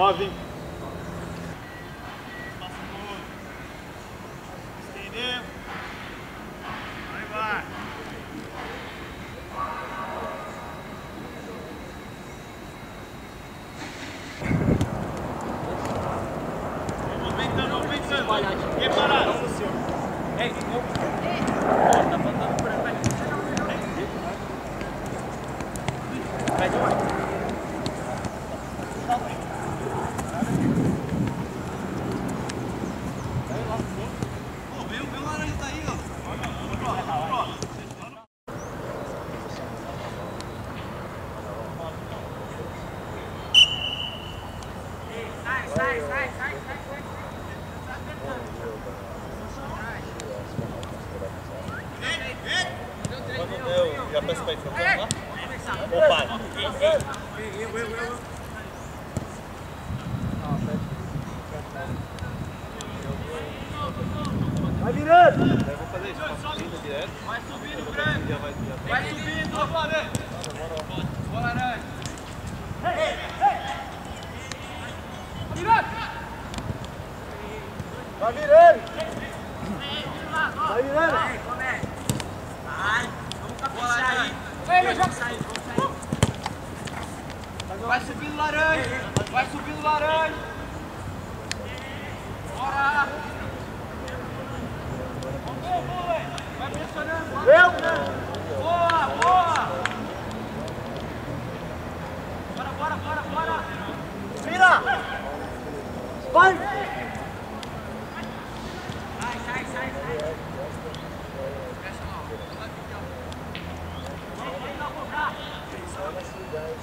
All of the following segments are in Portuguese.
Prospecção completa. 9. Vai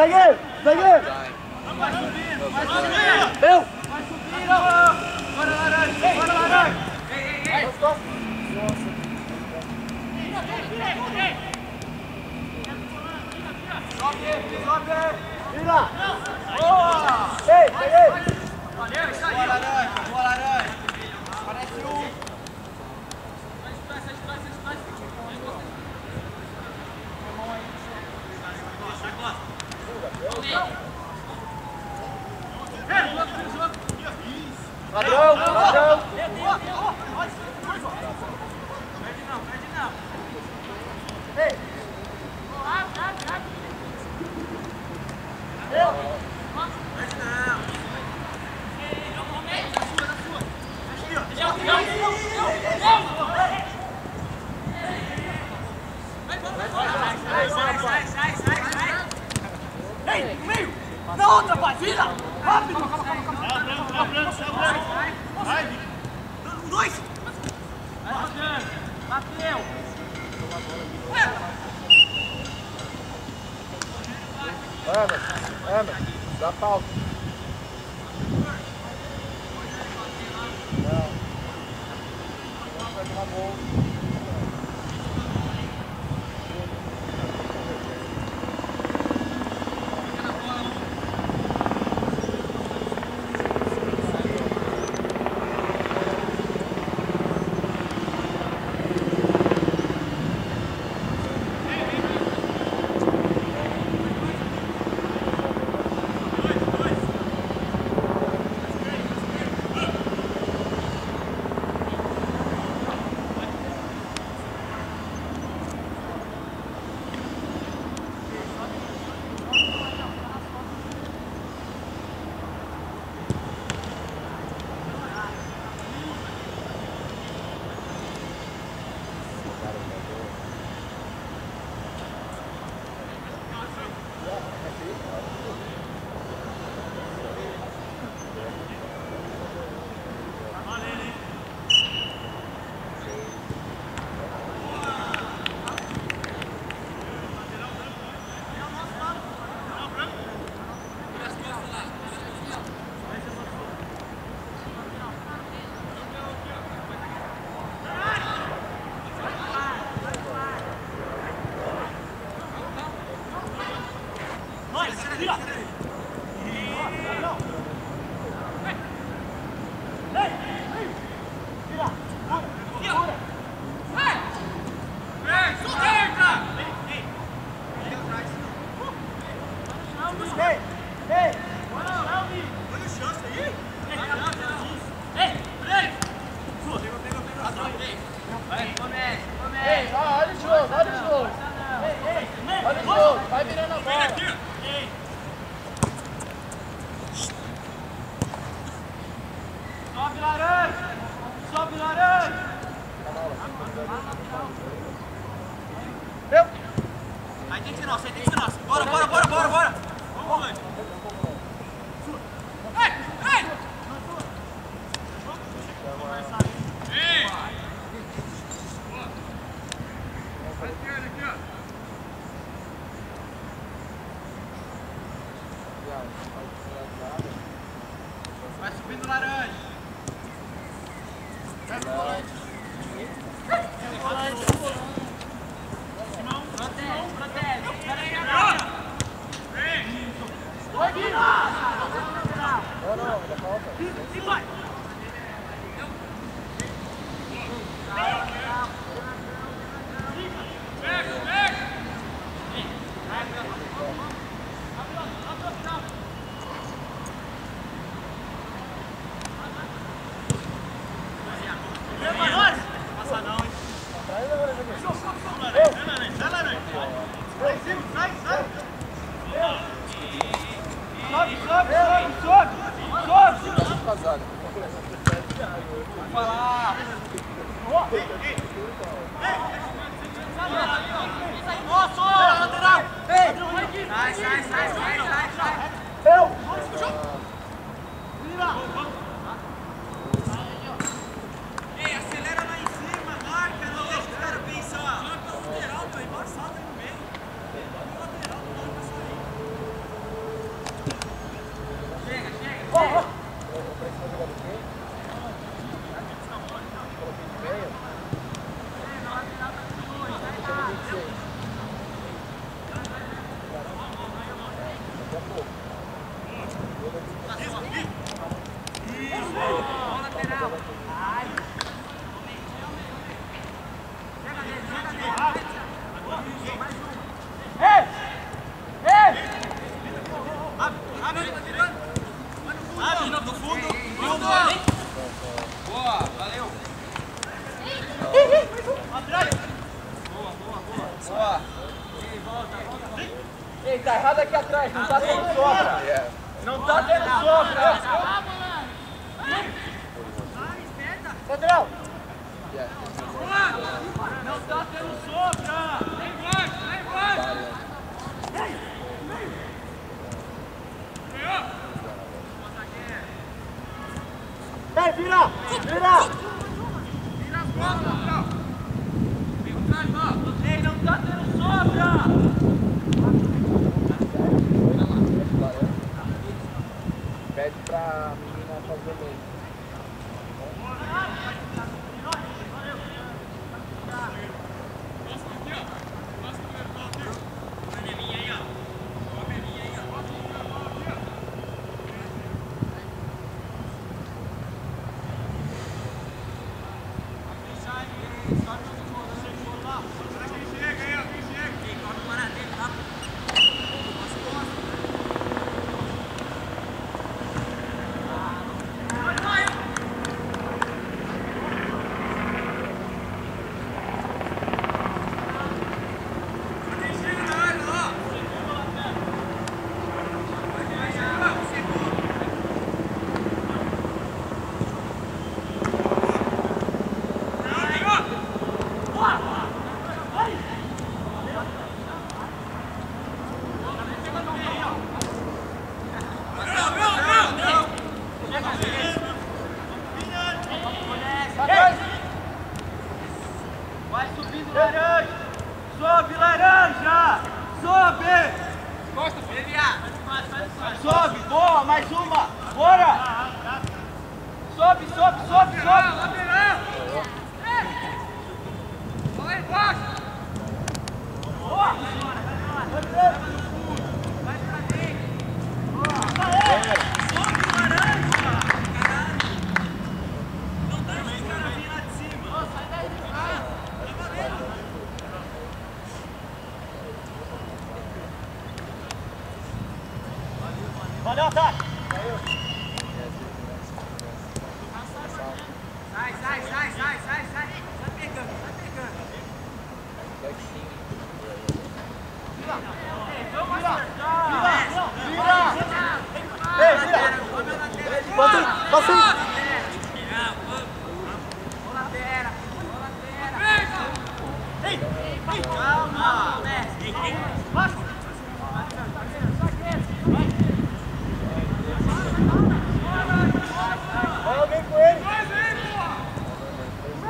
Ó, vira.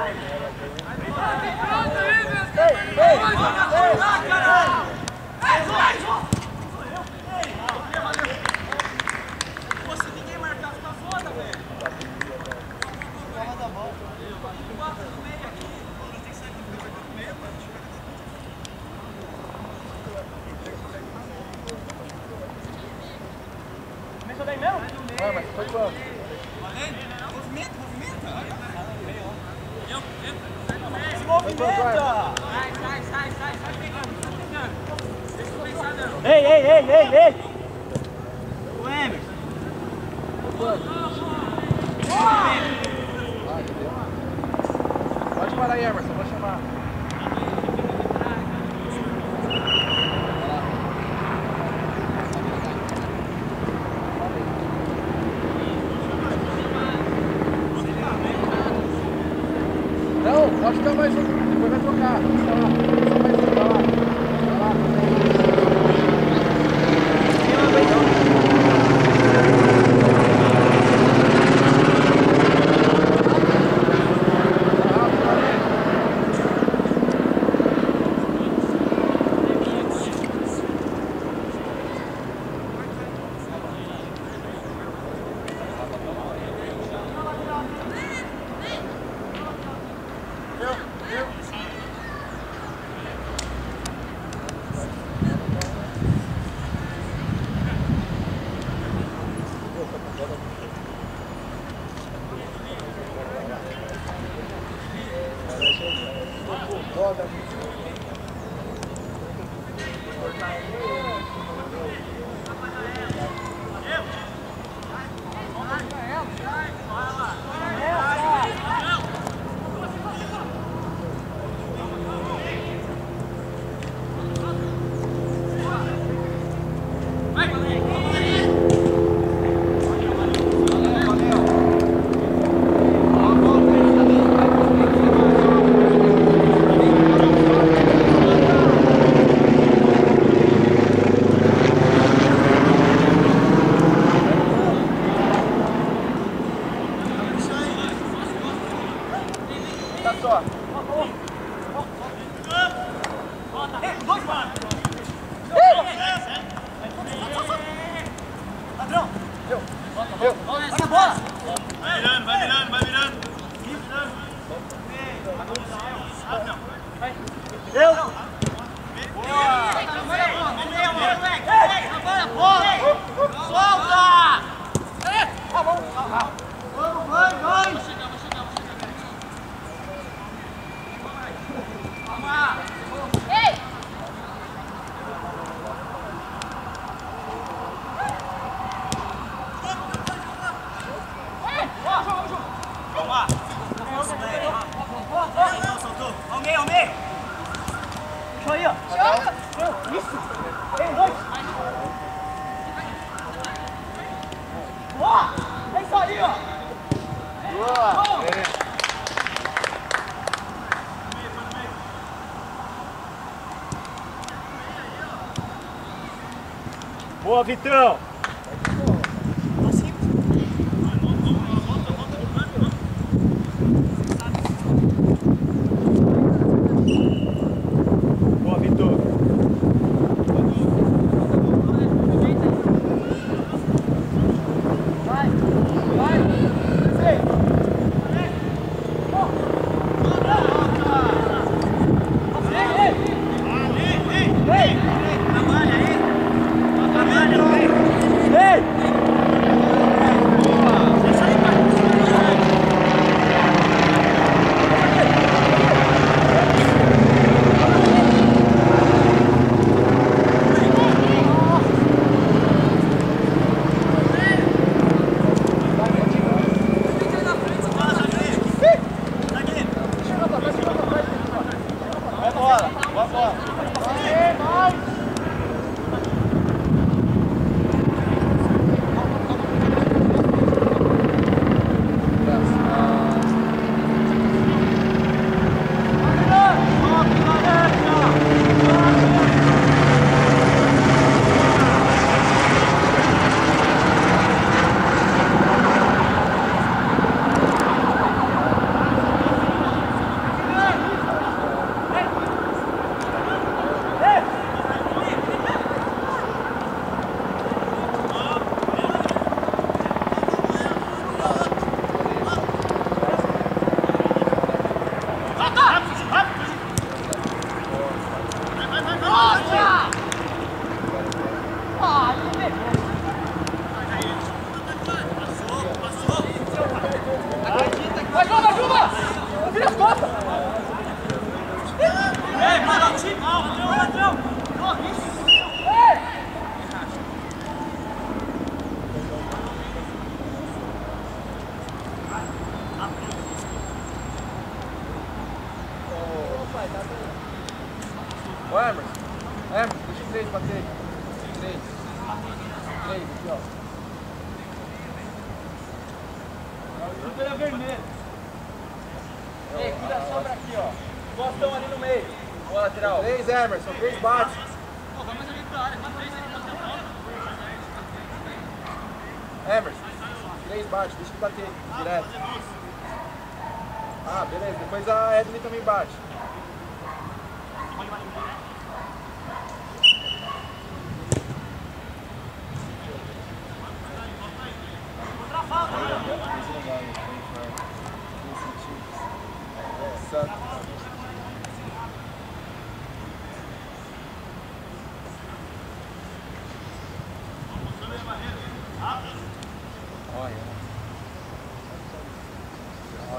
Ei, ei, ei. Boa, examiner. So please watch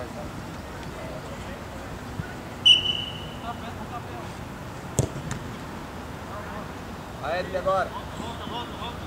Olha. A Edley agora. Ei,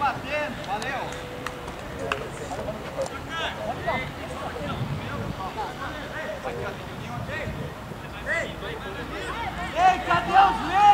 batendo, valeu. Ei, cadê os meia?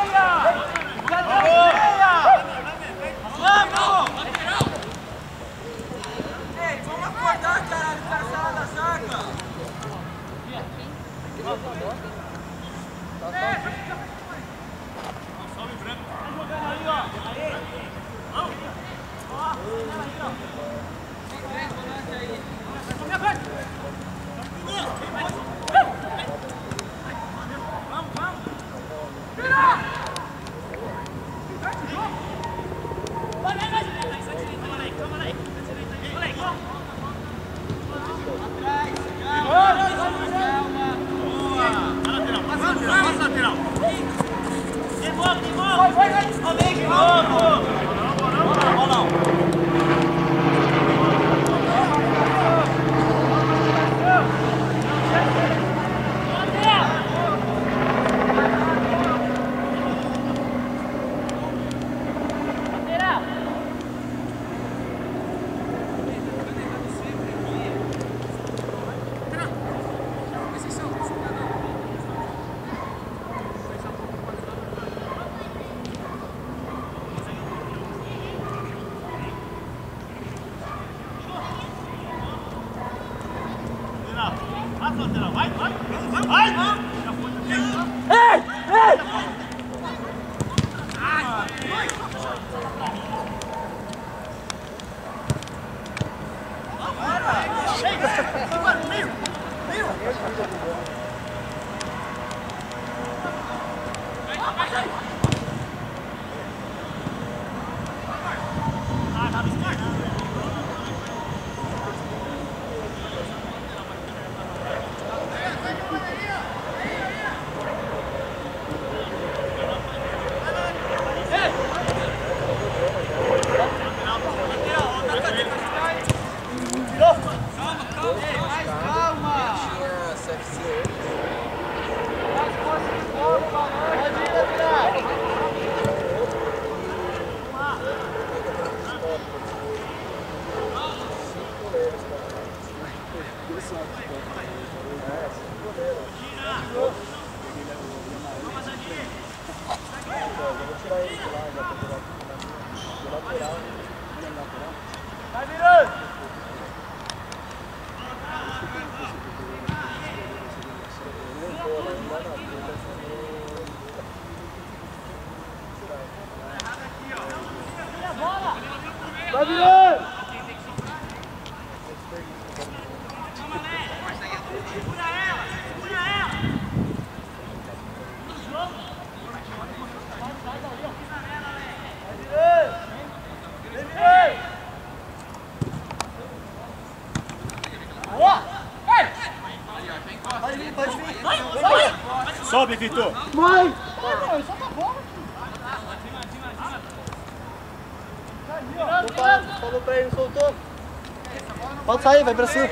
Sobe, Vitor. Falou pra ele, soltou. Pode sair, vai pra cima.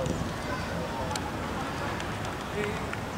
Thank you.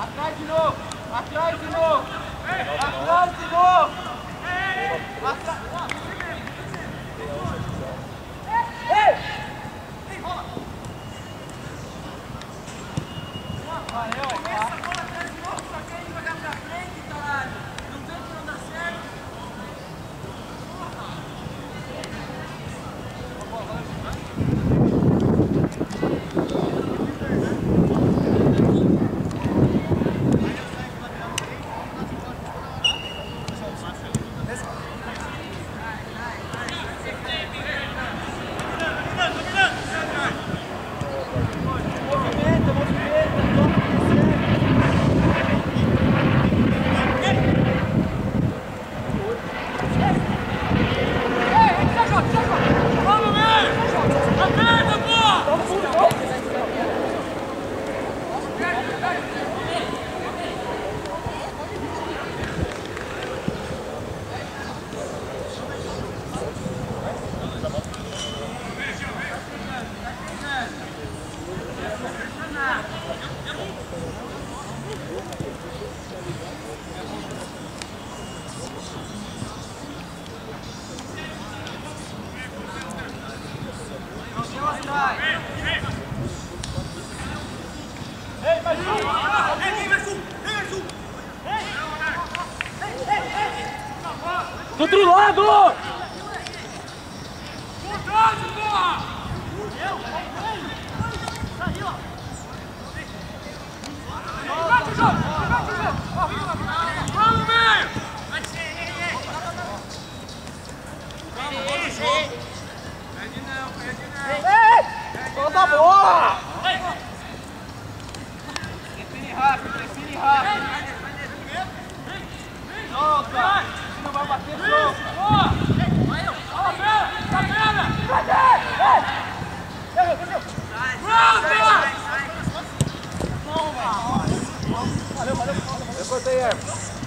Atrás de novo! Atrás de novo! Atrás de novo! Ei! Ei! Ei, Atrás de novo! Valeu! Eu cortei erva.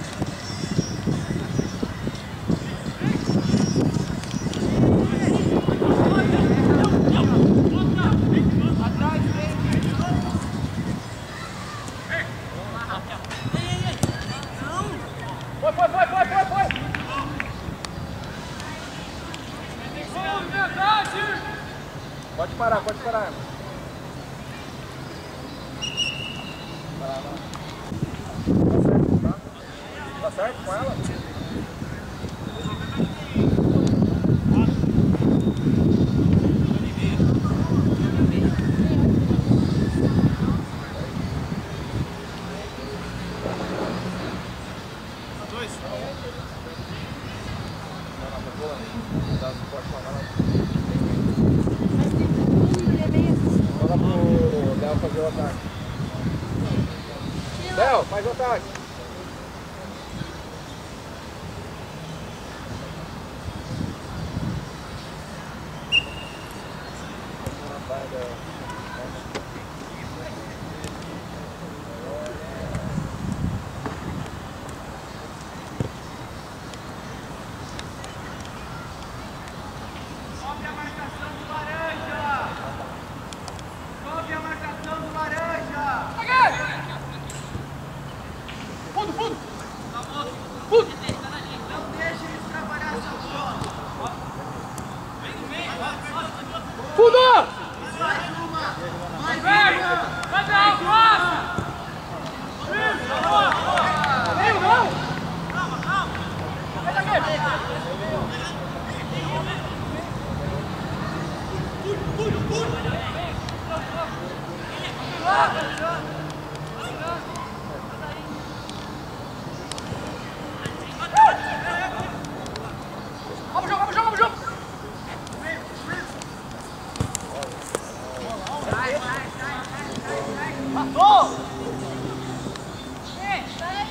Passou!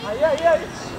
Aí, aí, aí!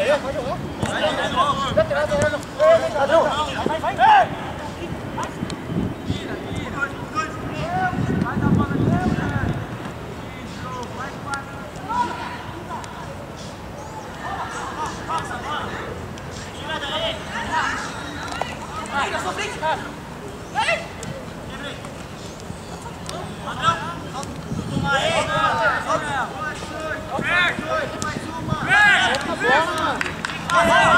aí, vai. Vai, vai, vai. Vai, vai, vai. Vai vai, vai. Vai. 好好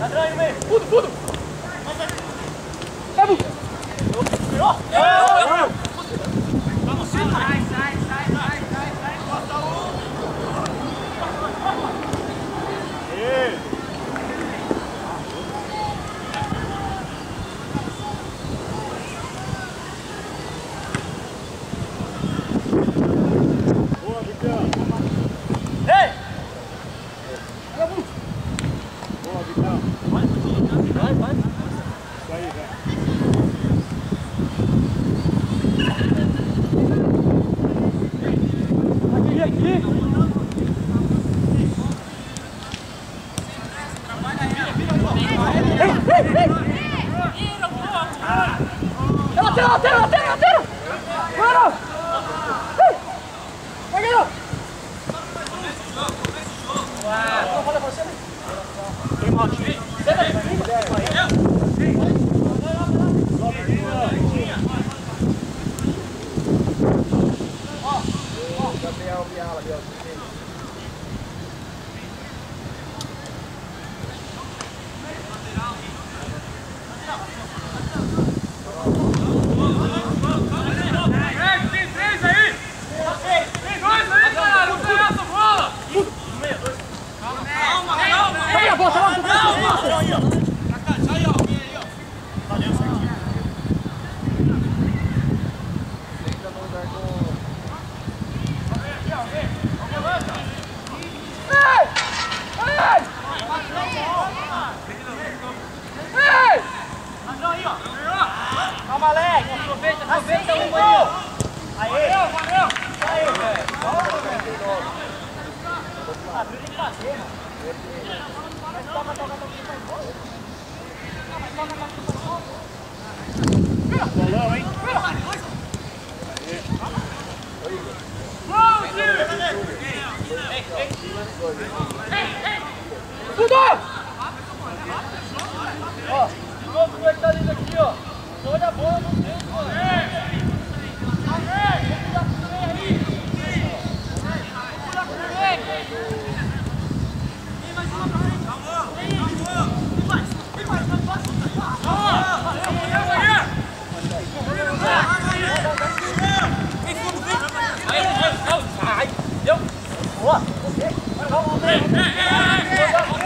Lateral, Tudo! Ó, tá lindo aqui, ó. Olha a bola no tempo, mano. Vamos, vamos, vamos! Vamos, vamos! Vamos, vamos! Vamos, vamos! Vamos, vamos! Vamos, vamos! Vamos, vamos! Vamos, vamos!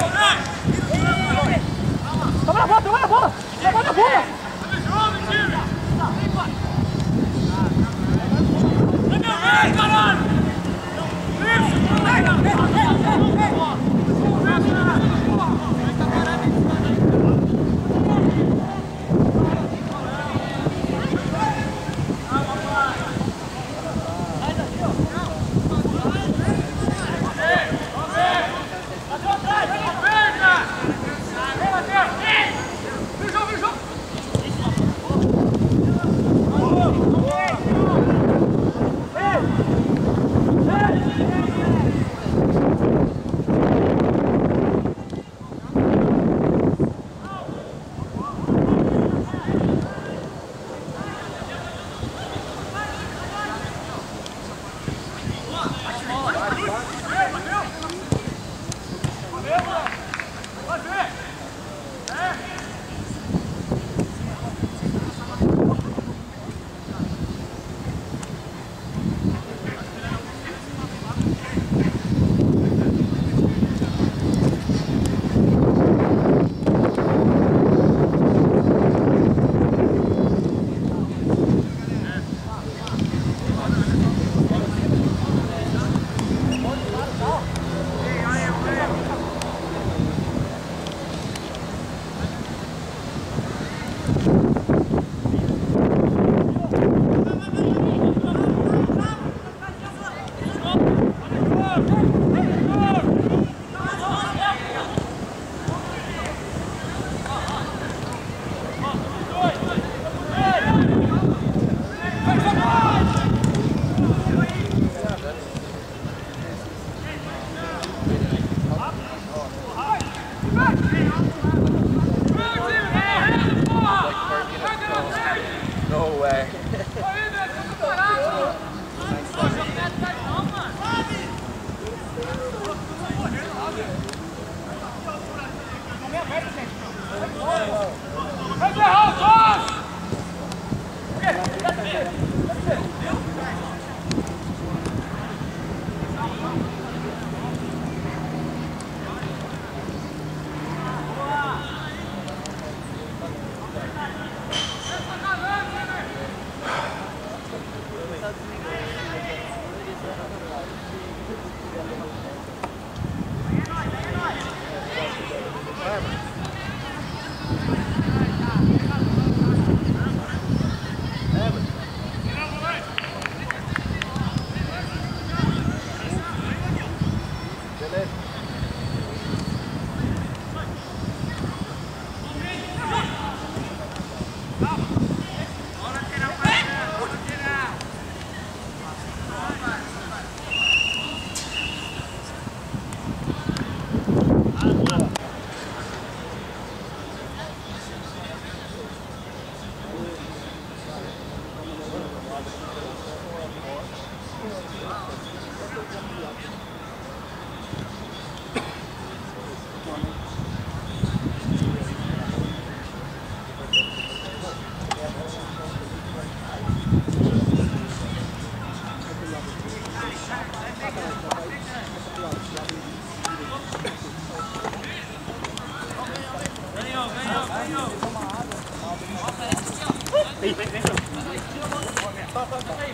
Vamos, na vamos toma vamos bola! vamos na vamos Jogo, vamos Cadê vamos caralho? vamos moleque!